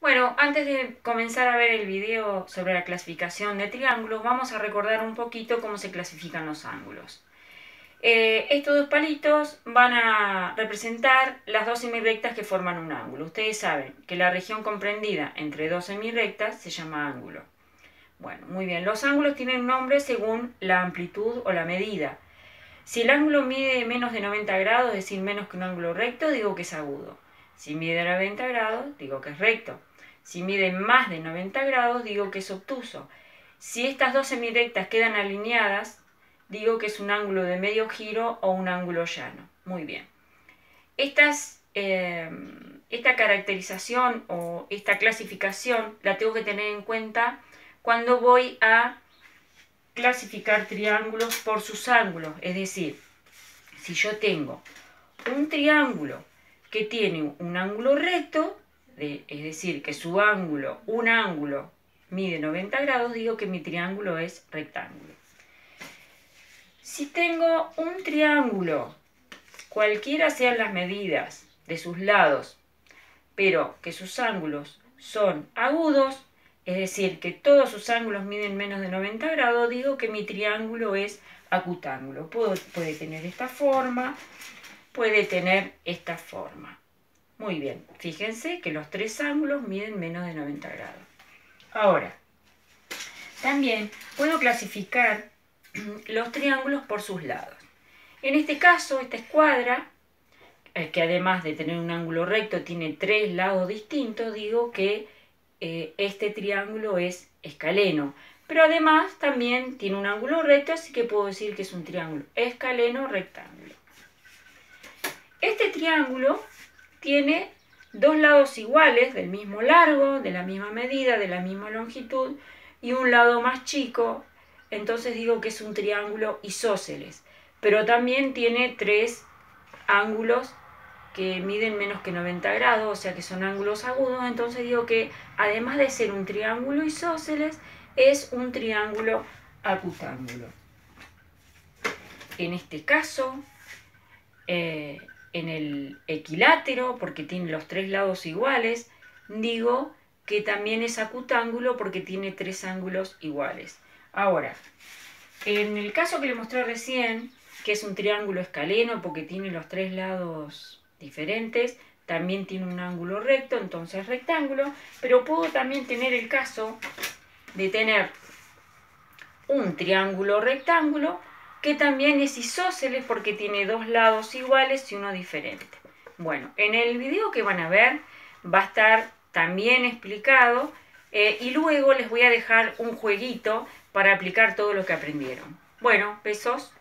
Bueno, antes de comenzar a ver el video sobre la clasificación de triángulos, vamos a recordar un poquito cómo se clasifican los ángulos. Eh, estos dos palitos van a representar las dos semirrectas que forman un ángulo. Ustedes saben que la región comprendida entre dos semirrectas se llama ángulo. Bueno, muy bien. Los ángulos tienen nombre según la amplitud o la medida. Si el ángulo mide menos de 90 grados, es decir, menos que un ángulo recto, digo que es agudo. Si mide 90 grados, digo que es recto. Si mide más de 90 grados, digo que es obtuso. Si estas dos semirectas quedan alineadas, digo que es un ángulo de medio giro o un ángulo llano. Muy bien. Eh, esta caracterización o esta clasificación la tengo que tener en cuenta cuando voy a clasificar triángulos por sus ángulos. Es decir, si yo tengo un triángulo que tiene un ángulo recto, es decir, que su ángulo, un ángulo, mide 90 grados, digo que mi triángulo es rectángulo. Si tengo un triángulo, cualquiera sean las medidas de sus lados, pero que sus ángulos son agudos, es decir, que todos sus ángulos miden menos de 90 grados, digo que mi triángulo es acutángulo. puede tener esta forma, puede tener esta forma. Muy bien, fíjense que los tres ángulos miden menos de 90 grados. Ahora, también puedo clasificar los triángulos por sus lados. En este caso, esta escuadra, eh, que además de tener un ángulo recto tiene tres lados distintos, digo que eh, este triángulo es escaleno. Pero además también tiene un ángulo recto, así que puedo decir que es un triángulo escaleno rectángulo. Este triángulo tiene dos lados iguales, del mismo largo, de la misma medida, de la misma longitud, y un lado más chico, entonces digo que es un triángulo isósceles. Pero también tiene tres ángulos que miden menos que 90 grados, o sea que son ángulos agudos, entonces digo que además de ser un triángulo isósceles, es un triángulo acutángulo. En este caso, eh, en el equilátero, porque tiene los tres lados iguales, digo que también es acutángulo porque tiene tres ángulos iguales. Ahora, en el caso que le mostré recién, que es un triángulo escaleno porque tiene los tres lados diferentes, también tiene un ángulo recto, entonces rectángulo, pero puedo también tener el caso de tener un triángulo rectángulo que también es isósceles porque tiene dos lados iguales y uno diferente. Bueno, en el video que van a ver va a estar también explicado eh, y luego les voy a dejar un jueguito para aplicar todo lo que aprendieron. Bueno, besos.